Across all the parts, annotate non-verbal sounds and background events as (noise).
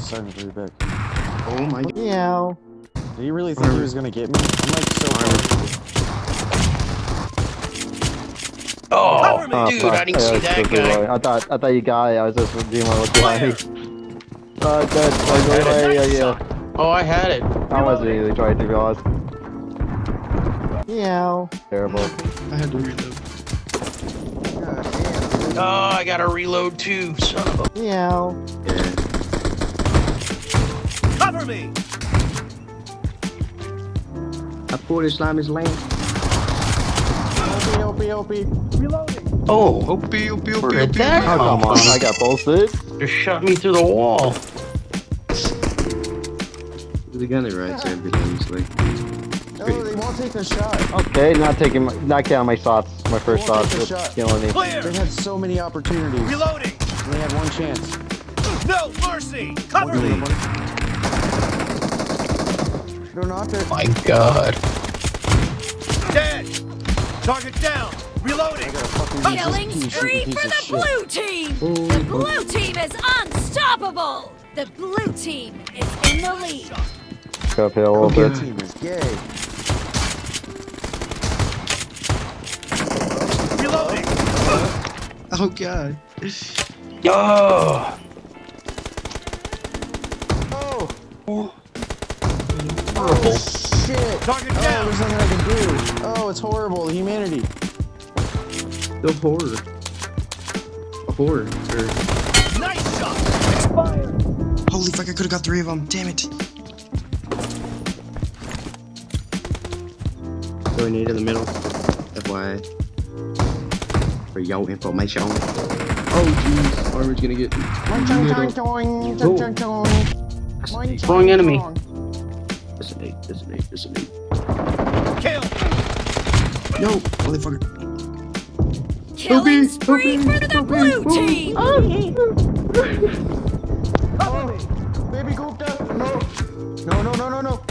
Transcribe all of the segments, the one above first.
Starting to back. Oh my god. Meow. Did he really think he was gonna get me? I'm like so far. Oh, Oh, dude, fuck. I didn't Yeah, see that guy. low. I thought I thought you got it. I was just didn't want to look behind me. Uh, good. Like, had it. yeah, yeah, yeah. Oh, I had it. I wasn't really trying to be honest. Meow. Terrible. I had to reload. Oh, I gotta reload too. Son of a- Meow. Yeah. Cover me! I pulled Islam is lame. OP, OP, Op. Reloading. Oh, OP, OP, OP, Where did OP. Oh, come on. I got bolted. just shot me through the wall. There's a gun that right side behind like. Oh, they won't take the shot. Okay, not taking my, not counting my shots. My first Won't shots take shot. killing me. Clear! They had so many opportunities. Reloading! They had one chance. No mercy! Cover me! They're not there. My God. Dead! Target down! Reloading! I gotta fucking use Killing spree for the blue team! The blue team is unstoppable! The blue team is in the lead. Go uphill a little Your bit. team is gay. Reloading! Oh god. Oh, Oh! Horrible. Oh, shit! Target Oh, down! there's nothing I can do. Oh, it's horrible. The humanity. The horror. A horror. Or... Nice shot! Expired! Holy fuck, I could've got three of them. Damn it. Grenade in the middle. FYI. For your information. Oh jeez. Armor's gonna get. Middle. Throwing enemy. Dissonate, dissonate, dissonate. Kill! No! Motherfucker. Killing Okay, spree okay, for the okay, blue okay. team! Oh, oh baby Gupta! No! No, no, no, no, no!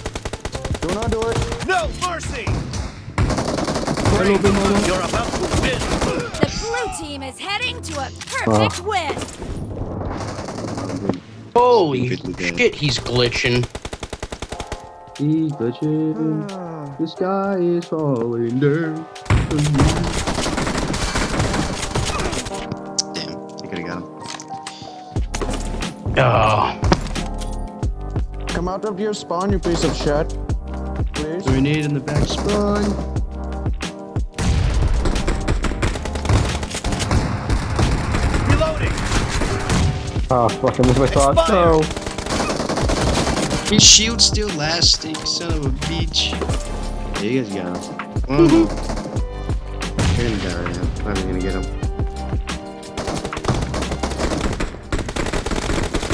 Do not do it! No mercy! Hello, big mama. You're about to win! The blue team is heading to a perfect win! Holy Good with that. shit, he's glitching. He's glitching. Ah. The sky is falling down. Damn, I could've got him. Oh, Come out of your spawn, you piece of shit. Please. need in the back spawn. Reloading! Oh, fuck, I missed my shots. No. His shield's still lasting, son of a bitch. Yeah, you guys got mm-hmm. him. Well, You're gonna die right now. I'm gonna get him.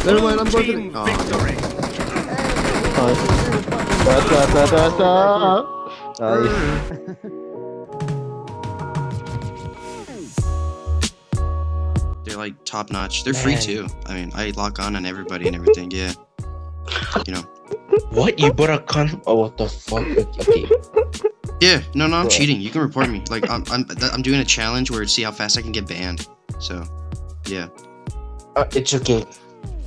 Never mind, I'm going to Oh, victory! Da, da, da, da, da. Nice. They're like top notch. They're free too. I mean, I lock on on everybody and everything. Yeah. You know. what? You put a con? Oh, what the fuck? Okay. Yeah. No, no, I'm cheating. You can report me. Like, I'm, I'm, I'm doing a challenge where it's see how fast I can get banned. So, yeah. Uh, it's okay.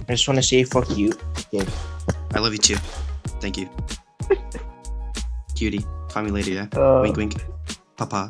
I just want to say fuck you. I love you too. Thank you. (laughs) Cutie. Call me later, yeah? Uh, Wink, wink. Papa.